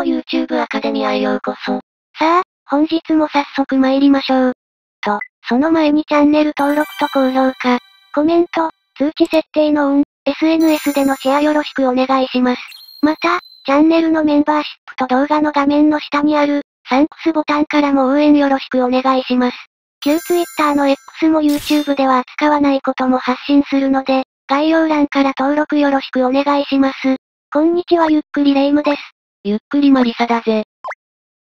の YouTube アカデミアへようこそ。さあ、本日も早速参りましょう。と、その前にチャンネル登録と高評価、コメント、通知設定のオン、SNS でのシェアよろしくお願いします。また、チャンネルのメンバーシップと動画の画面の下にある、サンクスボタンからも応援よろしくお願いします。旧 Twitter の X も YouTube では扱わないことも発信するので、概要欄から登録よろしくお願いします。こんにちはゆっくりレ夢ムです。ゆっくりマリサだぜ。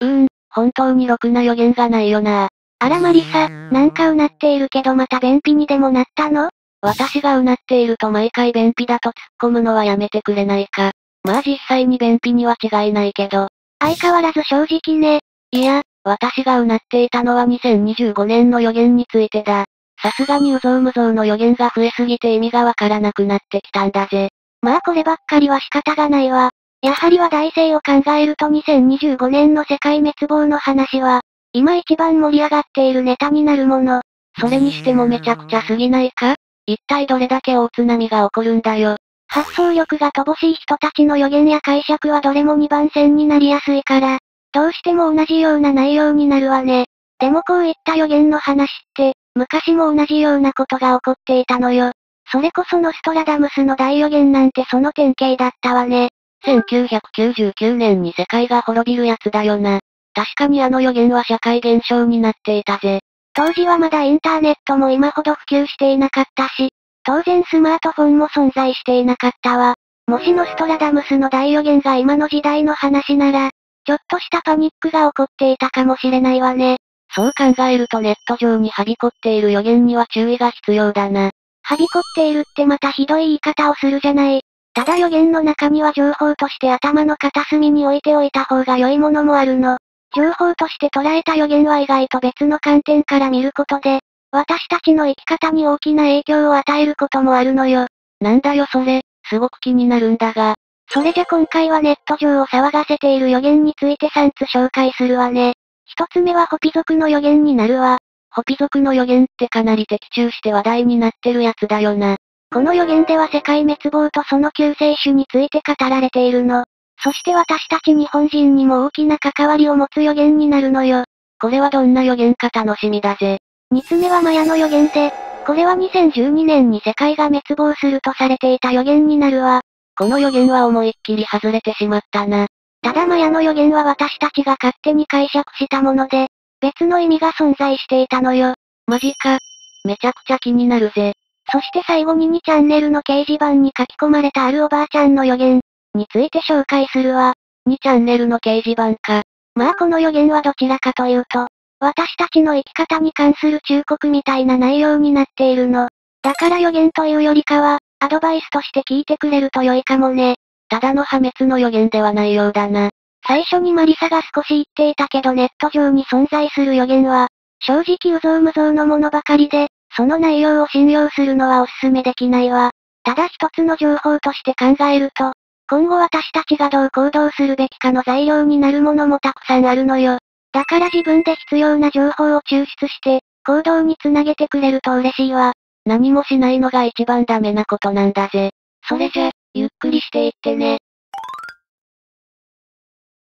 うーん、本当にろくな予言がないよな。あらマリサ、なんかうなっているけどまた便秘にでもなったの？私がうなっていると毎回便秘だと突っ込むのはやめてくれないか。まあ実際に便秘には違いないけど。相変わらず正直ね。いや、私がうなっていたのは2025年の予言についてだ。さすがにうぞうむぞうの予言が増えすぎて意味がわからなくなってきたんだぜ。まあこればっかりは仕方がないわ。やはり話題性を考えると2025年の世界滅亡の話は、今一番盛り上がっているネタになるもの。それにしてもめちゃくちゃすぎないか？一体どれだけ大津波が起こるんだよ？発想力が乏しい人たちの予言や解釈はどれも2番線になりやすいから、どうしても同じような内容になるわね。でもこういった予言の話って、昔も同じようなことが起こっていたのよ。それこそノストラダムスの大予言なんてその典型だったわね。1999年に世界が滅びるやつだよな。確かにあの予言は社会現象になっていたぜ。当時はまだインターネットも今ほど普及していなかったし、当然スマートフォンも存在していなかったわ。もしノストラダムスの大予言が今の時代の話なら、ちょっとしたパニックが起こっていたかもしれないわね。そう考えるとネット上にはびこっている予言には注意が必要だな。はびこっているってまたひどい言い方をするじゃない。ただ予言の中には情報として頭の片隅に置いておいた方が良いものもあるの。情報として捉えた予言は意外と別の観点から見ることで、私たちの生き方に大きな影響を与えることもあるのよ。なんだよそれ、すごく気になるんだが。それじゃ今回はネット上を騒がせている予言について3つ紹介するわね。一つ目はホピ族の予言になるわ。ホピ族の予言ってかなり的中して話題になってるやつだよな。この予言では世界滅亡とその救世主について語られているの。そして私たち日本人にも大きな関わりを持つ予言になるのよ。これはどんな予言か楽しみだぜ。二つ目はマヤの予言で、これは2012年に世界が滅亡するとされていた予言になるわ。この予言は思いっきり外れてしまったな。ただマヤの予言は私たちが勝手に解釈したもので、別の意味が存在していたのよ。マジか。めちゃくちゃ気になるぜ。そして最後に2チャンネルの掲示板に書き込まれたあるおばあちゃんの予言。について紹介するわ。2チャンネルの掲示板か。まあこの予言はどちらかというと、私たちの生き方に関する忠告みたいな内容になっているの。だから予言というよりかは、アドバイスとして聞いてくれると良いかもね。ただの破滅の予言ではないようだな。最初にマリサが少し言っていたけどネット上に存在する予言は、正直うぞうむぞうのものばかりで、その内容を信用するのはお勧めできないわ。ただ一つの情報として考えると、今後私たちがどう行動するべきかの材料になるものもたくさんあるのよ。だから自分で必要な情報を抽出して、行動につなげてくれると嬉しいわ。何もしないのが一番ダメなことなんだぜ。それじゃ、ゆっくりしていってね。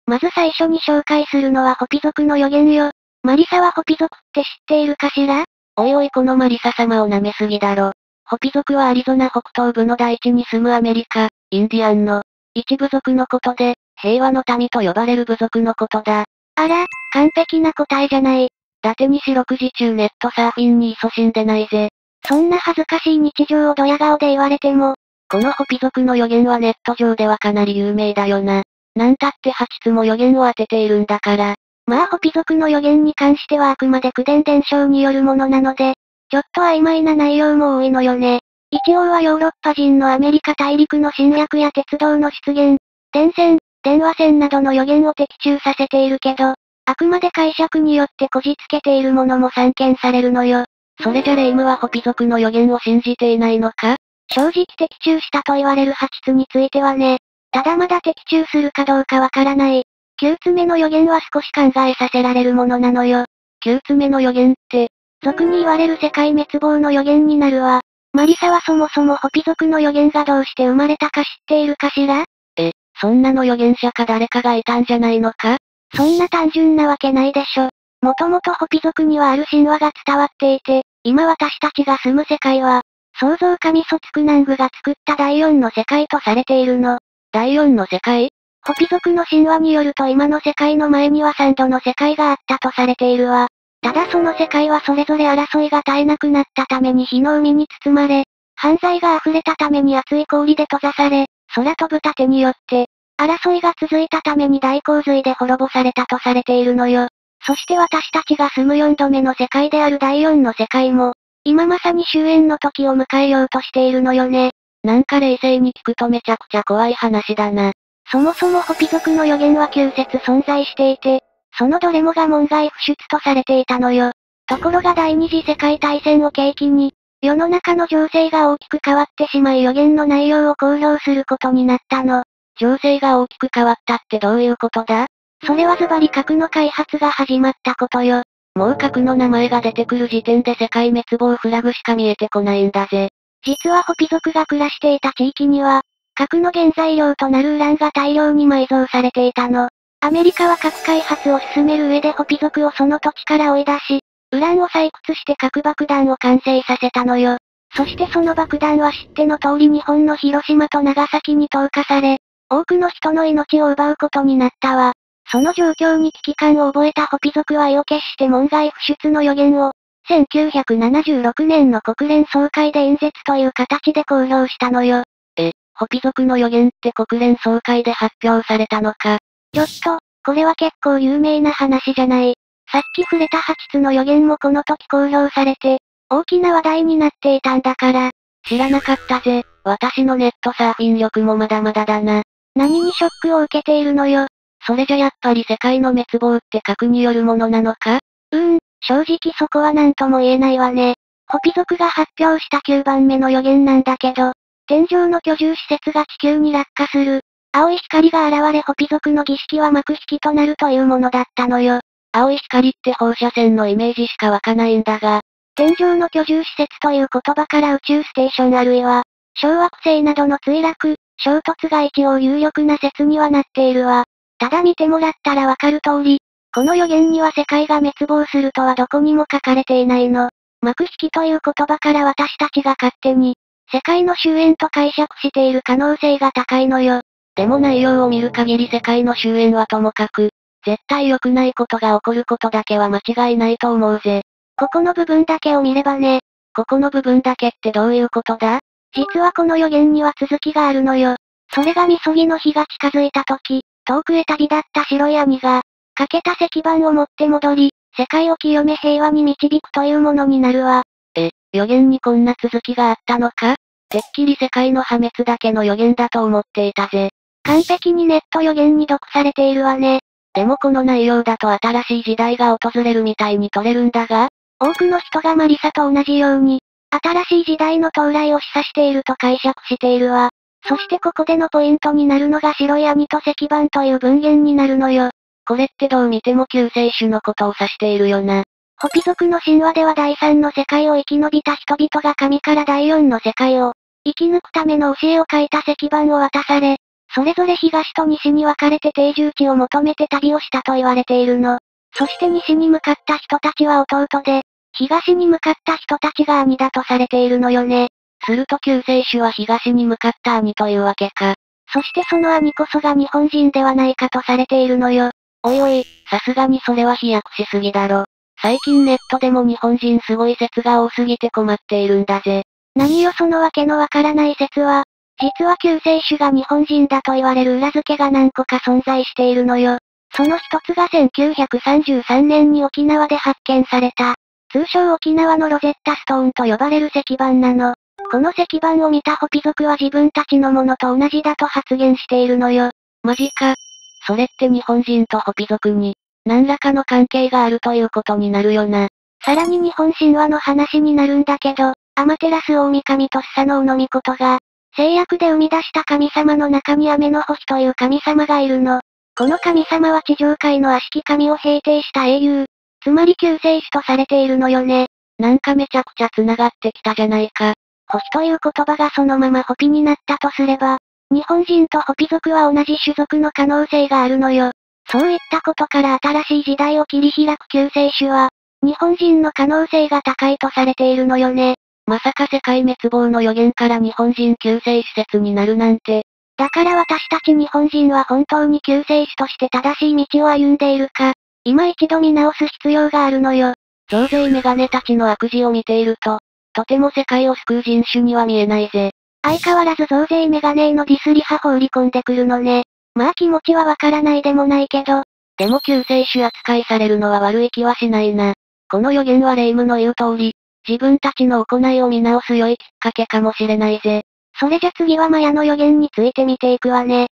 まず最初に紹介するのはホピ族の予言よ。マリサはホピ族って知っているかしら？おいおいこのマリサ様を舐めすぎだろ。ホピ族はアリゾナ北東部の大地に住むアメリカ、インディアンの、一部族のことで、平和の民と呼ばれる部族のことだ。あら、完璧な答えじゃない。伊達に四六時中ネットサーフィンに勤しんでないぜ。そんな恥ずかしい日常をドヤ顔で言われても、このホピ族の予言はネット上ではかなり有名だよな。なんたって8つも予言を当てているんだから。まあホピ族の予言に関してはあくまで口伝伝承によるものなので、ちょっと曖昧な内容も多いのよね。一応はヨーロッパ人のアメリカ大陸の侵略や鉄道の出現、電線、電話線などの予言を的中させているけど、あくまで解釈によってこじつけているものも散見されるのよ。それじゃレイムはホピ族の予言を信じていないのか？正直的中したと言われる8つについてはね、ただまだ的中するかどうかわからない。9つ目の予言は少し考えさせられるものなのよ。9つ目の予言って、俗に言われる世界滅亡の予言になるわ。マリサはそもそもホピ族の予言がどうして生まれたか知っているかしら？え、そんなの預言者か誰かがいたんじゃないのか？そんな単純なわけないでしょ。もともとホピ族にはある神話が伝わっていて、今私たちが住む世界は、創造神ソツクナングが作った第四の世界とされているの。第四の世界？ホピ族の神話によると今の世界の前には三度の世界があったとされているわ。ただその世界はそれぞれ争いが絶えなくなったために火の海に包まれ、犯罪が溢れたために熱い氷で閉ざされ、空飛ぶ盾によって、争いが続いたために大洪水で滅ぼされたとされているのよ。そして私たちが住む4度目の世界である第4の世界も、今まさに終焉の時を迎えようとしているのよね。なんか冷静に聞くとめちゃくちゃ怖い話だな。そもそもホピ族の予言は9節存在していて、そのどれもが門外不出とされていたのよ。ところが第二次世界大戦を契機に、世の中の情勢が大きく変わってしまい予言の内容を公表することになったの。情勢が大きく変わったってどういうことだ？それはズバリ核の開発が始まったことよ。もう核の名前が出てくる時点で世界滅亡フラグしか見えてこないんだぜ。実はホピ族が暮らしていた地域には、核の原材料となるウランが大量に埋蔵されていたの。アメリカは核開発を進める上でホピ族をその土地から追い出し、ウランを採掘して核爆弾を完成させたのよ。そしてその爆弾は知っての通り日本の広島と長崎に投下され、多くの人の命を奪うことになったわ。その状況に危機感を覚えたホピ族は意を決して門外不出の予言を、1976年の国連総会で演説という形で公表したのよ。え、ホピ族の予言って国連総会で発表されたのか。ちょっと、これは結構有名な話じゃない。さっき触れた8つの予言もこの時公表されて、大きな話題になっていたんだから。知らなかったぜ。私のネットサーフィン力もまだまだだな。何にショックを受けているのよ。それじゃやっぱり世界の滅亡って核によるものなのか？うーん、正直そこは何とも言えないわね。ホピ族が発表した9番目の予言なんだけど、天井の居住施設が地球に落下する。青い光が現れホピ族の儀式は幕引きとなるというものだったのよ。青い光って放射線のイメージしか湧かないんだが、天井の居住施設という言葉から宇宙ステーションあるいは、小惑星などの墜落、衝突が一応有力な説にはなっているわ。ただ見てもらったらわかる通り、この予言には世界が滅亡するとはどこにも書かれていないの。幕引きという言葉から私たちが勝手に、世界の終焉と解釈している可能性が高いのよ。でも内容を見る限り世界の終焉はともかく、絶対良くないことが起こることだけは間違いないと思うぜ。ここの部分だけを見ればね。ここの部分だけってどういうことだ？実はこの予言には続きがあるのよ。それがみそぎの日が近づいた時、遠くへ旅立った白い兄が、かけた石板を持って戻り、世界を清め平和に導くというものになるわ。予言にこんな続きがあったのか？てっきり世界の破滅だけの予言だと思っていたぜ。完璧にネット予言に読されているわね。でもこの内容だと新しい時代が訪れるみたいに取れるんだが多くの人がマリサと同じように、新しい時代の到来を示唆していると解釈しているわ。そしてここでのポイントになるのが白い兄と石板という文言になるのよ。これってどう見ても救世主のことを指しているよな。ホピ族の神話では第三の世界を生き延びた人々が神から第四の世界を生き抜くための教えを書いた石板を渡され、それぞれ東と西に分かれて定住地を求めて旅をしたと言われているの。そして西に向かった人たちは弟で、東に向かった人たちが兄だとされているのよね。すると救世主は東に向かった兄というわけか。そしてその兄こそが日本人ではないかとされているのよ。おいおい、さすがにそれは飛躍しすぎだろ。最近ネットでも日本人すごい説が多すぎて困っているんだぜ。何よそのわけのわからない説は、実は救世主が日本人だと言われる裏付けが何個か存在しているのよ。その一つが1933年に沖縄で発見された、通称沖縄のロゼッタストーンと呼ばれる石板なの。この石板を見たホピ族は自分たちのものと同じだと発言しているのよ。マジか。それって日本人とホピ族に、何らかの関係があるということになるよな。さらに日本神話の話になるんだけど、アマテラス大神とスサノオノミコトが、制約で生み出した神様の中に雨の星という神様がいるの。この神様は地上界の悪しき神を平定した英雄。つまり救世主とされているのよね。なんかめちゃくちゃ繋がってきたじゃないか。星という言葉がそのままホピになったとすれば、日本人とホピ族は同じ種族の可能性があるのよ。そういったことから新しい時代を切り開く救世主は、日本人の可能性が高いとされているのよね。まさか世界滅亡の予言から日本人救世主説になるなんて。だから私たち日本人は本当に救世主として正しい道を歩んでいるか、今一度見直す必要があるのよ。増税メガネたちの悪事を見ていると、とても世界を救う人種には見えないぜ。相変わらず増税メガネへのディスリ派放り込んでくるのね。まあ気持ちはわからないでもないけど。でも救世主扱いされるのは悪い気はしないな。この予言は霊夢の言う通り、自分たちの行いを見直す良いきっかけかもしれないぜ。それじゃ次はマヤの予言について見ていくわね。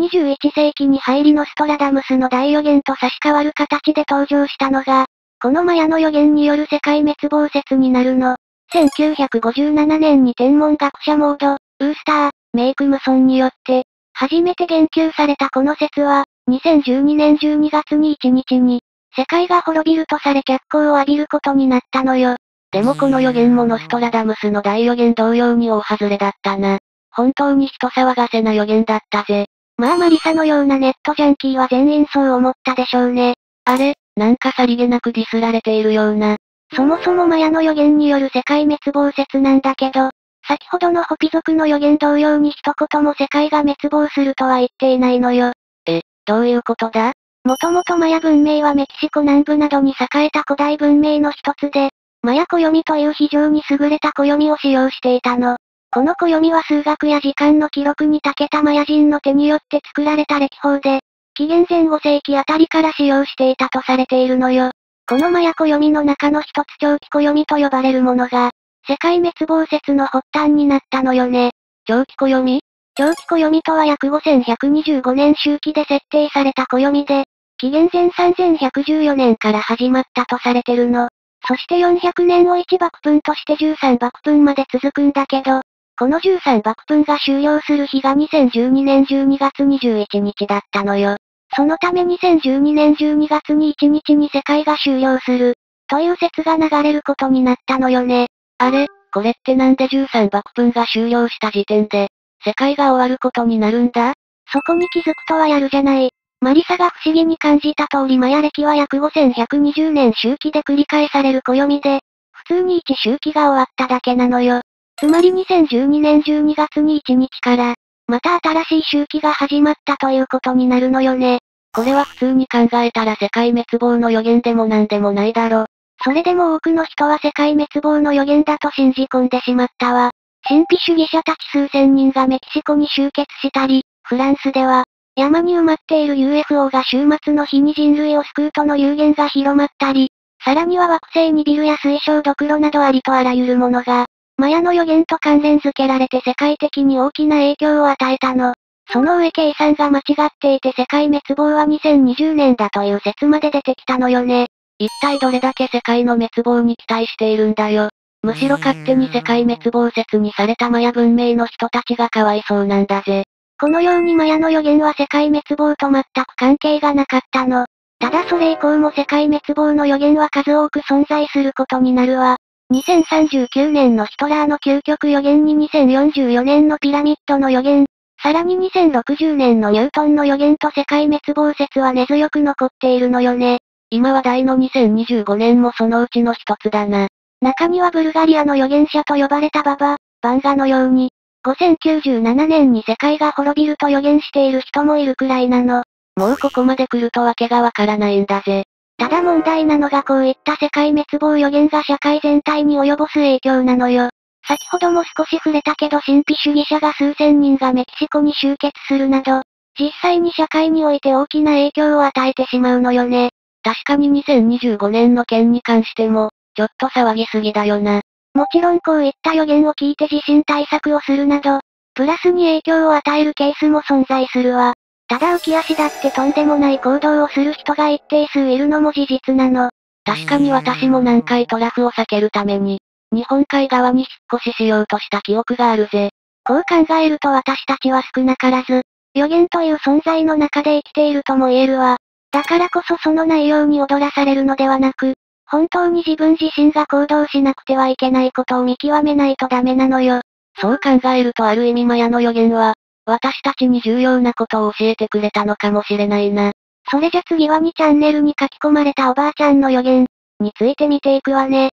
21世紀に入りのストラダムスの大予言と差し替わる形で登場したのが、このマヤの予言による世界滅亡説になるの。1957年に天文学者モード、ウースター、メイクムソンによって、初めて言及されたこの説は、2012年12月に1日に、世界が滅びるとされ脚光を浴びることになったのよ。でもこの予言もノストラダムスの大予言同様に大外れだったな。本当に人騒がせな予言だったぜ。まあマリサのようなネットジャンキーは全員そう思ったでしょうね。あれ、なんかさりげなくディスられているような。そもそもマヤの予言による世界滅亡説なんだけど、先ほどのホピ族の予言同様に一言も世界が滅亡するとは言っていないのよ。え、どういうことだ？もともとマヤ文明はメキシコ南部などに栄えた古代文明の一つで、マヤ暦という非常に優れた暦を使用していたの。この暦は数学や時間の記録に長けたマヤ人の手によって作られた歴法で、紀元前5世紀あたりから使用していたとされているのよ。このマヤ暦の中の一つ長期暦と呼ばれるものが、世界滅亡説の発端になったのよね。長期暦？長期暦とは約5125年周期で設定された暦で、紀元前3114年から始まったとされてるの。そして400年を1爆分として13爆分まで続くんだけど、この13爆分が終了する日が2012年12月21日だったのよ。そのため2012年12月に1日に世界が終了する、という説が流れることになったのよね。あれ、これってなんで13爆分が終了した時点で、世界が終わることになるんだ？そこに気づくとはやるじゃない。マリサが不思議に感じた通りマヤ歴は約5120年周期で繰り返される暦で、普通に1周期が終わっただけなのよ。つまり2012年12月に1日から、また新しい周期が始まったということになるのよね。これは普通に考えたら世界滅亡の予言でもなんでもないだろ。それでも多くの人は世界滅亡の予言だと信じ込んでしまったわ。神秘主義者たち数千人がメキシコに集結したり、フランスでは、山に埋まっている UFO が週末の日に人類を救うとの有言が広まったり、さらには惑星にビルや水晶ドクロなどありとあらゆるものが、マヤの予言と関連付けられて世界的に大きな影響を与えたの。その上計算が間違っていて世界滅亡は2020年だという説まで出てきたのよね。一体どれだけ世界の滅亡に期待しているんだよ。むしろ勝手に世界滅亡説にされたマヤ文明の人たちがかわいそうなんだぜ。このようにマヤの予言は世界滅亡と全く関係がなかったの。ただそれ以降も世界滅亡の予言は数多く存在することになるわ。2039年のヒトラーの究極予言に2044年のピラミッドの予言、さらに2060年のニュートンの予言と世界滅亡説は根強く残っているのよね。今話題の2025年もそのうちの一つだな。中にはブルガリアの預言者と呼ばれたババ、バンガのように、5097年に世界が滅びると予言している人もいるくらいなの。もうここまで来るとわけがわからないんだぜ。ただ問題なのがこういった世界滅亡予言が社会全体に及ぼす影響なのよ。先ほども少し触れたけど神秘主義者が数千人がメキシコに集結するなど、実際に社会において大きな影響を与えてしまうのよね。確かに2025年の件に関しても、ちょっと騒ぎすぎだよな。もちろんこういった予言を聞いて地震対策をするなど、プラスに影響を与えるケースも存在するわ。ただ浮き足だってとんでもない行動をする人が一定数いるのも事実なの。確かに私も何回トラフを避けるために、日本海側に引っ越ししようとした記憶があるぜ。こう考えると私たちは少なからず、予言という存在の中で生きているとも言えるわ。だからこそその内容に踊らされるのではなく、本当に自分自身が行動しなくてはいけないことを見極めないとダメなのよ。そう考えるとある意味マヤの予言は、私たちに重要なことを教えてくれたのかもしれないな。それじゃ次は2チャンネルに書き込まれたおばあちゃんの予言、について見ていくわね。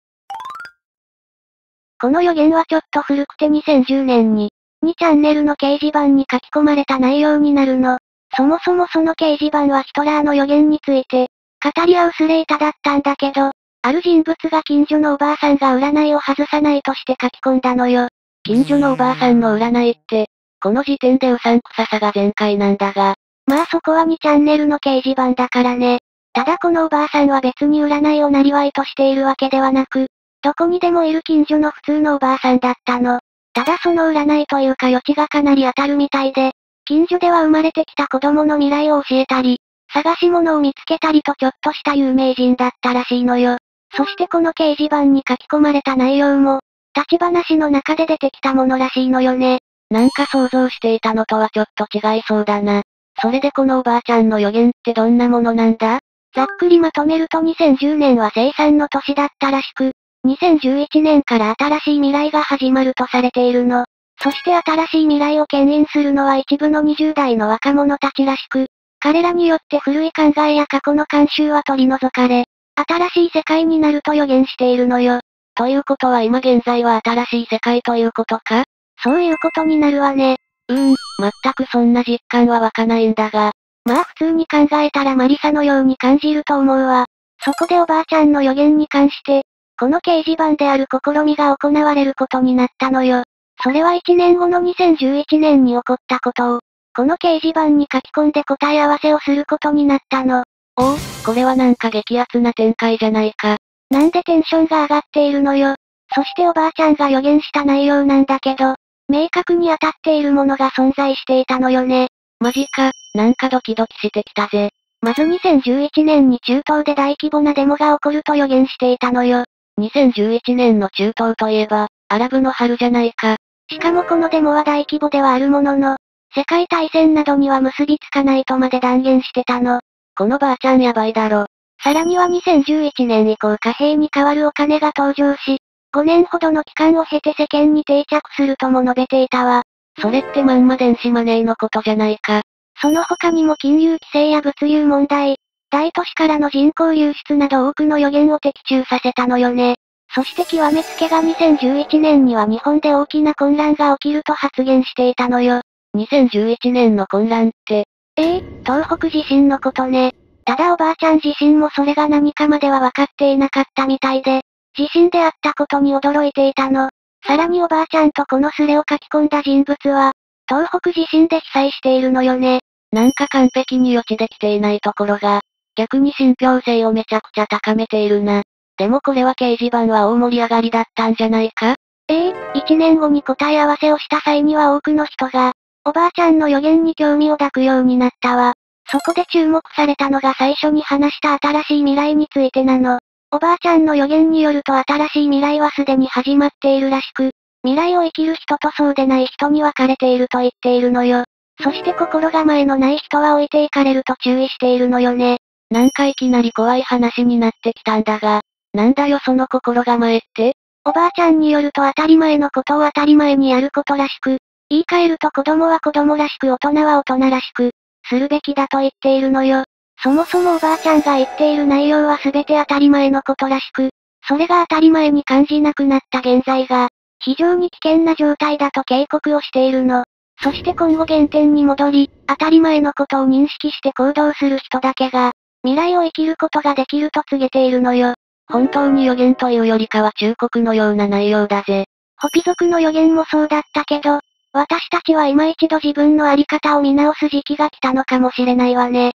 この予言はちょっと古くて2010年に、2チャンネルの掲示板に書き込まれた内容になるの。そもそもその掲示板はヒトラーの予言について、語り合うスレータだったんだけど、ある人物が近所のおばあさんが占いを外さないとして書き込んだのよ。近所のおばあさんの占いって、この時点でうさんくささが全開なんだが。まあそこは2チャンネルの掲示板だからね。ただこのおばあさんは別に占いをなりわいとしているわけではなく、どこにでもいる近所の普通のおばあさんだったの。ただその占いというか余地がかなり当たるみたいで、近所では生まれてきた子供の未来を教えたり、探し物を見つけたりとちょっとした有名人だったらしいのよ。そしてこの掲示板に書き込まれた内容も、立ち話の中で出てきたものらしいのよね。なんか想像していたのとはちょっと違いそうだな。それでこのおばあちゃんの予言ってどんなものなんだ？ざっくりまとめると2010年は生産の年だったらしく、2011年から新しい未来が始まるとされているの。そして新しい未来を牽引するのは一部の20代の若者たちらしく、彼らによって古い考えや過去の慣習は取り除かれ、新しい世界になると予言しているのよ。ということは今現在は新しい世界ということか？そういうことになるわね。うーん、全くそんな実感は湧かないんだが。まあ普通に考えたらマリサのように感じると思うわ。そこでおばあちゃんの予言に関して、この掲示板である試みが行われることになったのよ。それは1年後の2011年に起こったことを、この掲示板に書き込んで答え合わせをすることになったの。おお、これはなんか激アツな展開じゃないか。なんでテンションが上がっているのよ。そしておばあちゃんが予言した内容なんだけど、明確に当たっているものが存在していたのよね。マジか、なんかドキドキしてきたぜ。まず2011年に中東で大規模なデモが起こると予言していたのよ。2011年の中東といえば、アラブの春じゃないか。しかもこのデモは大規模ではあるものの、世界大戦などには結びつかないとまで断言してたの。このばあちゃんやばいだろ。さらには2011年以降貨幣に代わるお金が登場し、5年ほどの期間を経て世間に定着するとも述べていたわ。それってまんま電子マネーのことじゃないか。その他にも金融規制や物流問題、大都市からの人口流出など多くの予言を的中させたのよね。そして極めつけが2011年には日本で大きな混乱が起きると発言していたのよ。2011年の混乱って。ええー、東北地震のことね。ただおばあちゃん自身もそれが何かまでは分かっていなかったみたいで、地震であったことに驚いていたの。さらにおばあちゃんとこのスレを書き込んだ人物は、東北地震で被災しているのよね。なんか完璧に予知できていないところが、逆に信憑性をめちゃくちゃ高めているな。でもこれは掲示板は大盛り上がりだったんじゃないか？ええー、一年後に答え合わせをした際には多くの人が、おばあちゃんの予言に興味を抱くようになったわ。そこで注目されたのが最初に話した新しい未来についてなの。おばあちゃんの予言によると新しい未来はすでに始まっているらしく、未来を生きる人とそうでない人に分かれていると言っているのよ。そして心構えのない人は置いていかれると注意しているのよね。なんかいきなり怖い話になってきたんだが、なんだよその心構えって？おばあちゃんによると当たり前のことを当たり前にやることらしく、言い換えると子供は子供らしく大人は大人らしく、するべきだと言っているのよ。そもそもおばあちゃんが言っている内容は全て当たり前のことらしく、それが当たり前に感じなくなった現在が、非常に危険な状態だと警告をしているの。そして今後原点に戻り、当たり前のことを認識して行動する人だけが、未来を生きることができると告げているのよ。本当に予言というよりかは忠告のような内容だぜ。ホピ族の予言もそうだったけど、私たちは今一度自分のあり方を見直す時期が来たのかもしれないわね。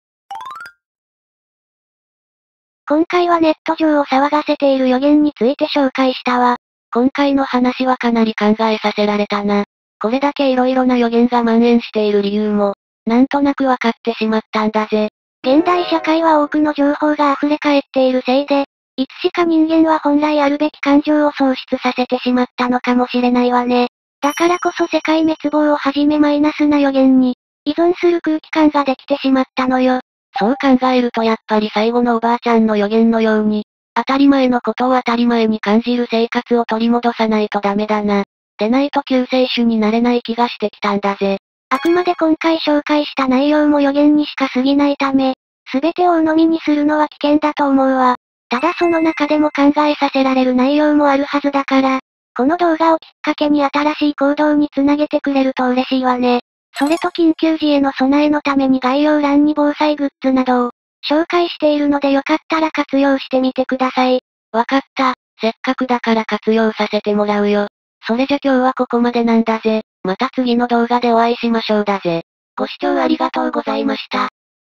今回はネット上を騒がせている予言について紹介したわ。今回の話はかなり考えさせられたな。これだけ色々な予言が蔓延している理由も、なんとなくわかってしまったんだぜ。現代社会は多くの情報が溢れ返っているせいで、いつしか人間は本来あるべき感情を喪失させてしまったのかもしれないわね。だからこそ世界滅亡をはじめマイナスな予言に、依存する空気感ができてしまったのよ。そう考えるとやっぱり最後のおばあちゃんの予言のように、当たり前のことを当たり前に感じる生活を取り戻さないとダメだな。でないと救世主になれない気がしてきたんだぜ。あくまで今回紹介した内容も予言にしか過ぎないため、すべてを鵜呑みにするのは危険だと思うわ。ただその中でも考えさせられる内容もあるはずだから、この動画をきっかけに新しい行動につなげてくれると嬉しいわね。それと緊急時への備えのために概要欄に防災グッズなどを紹介しているのでよかったら活用してみてください。わかった。せっかくだから活用させてもらうよ。それじゃ今日はここまでなんだぜ。また次の動画でお会いしましょうだぜ。ご視聴ありがとうございました。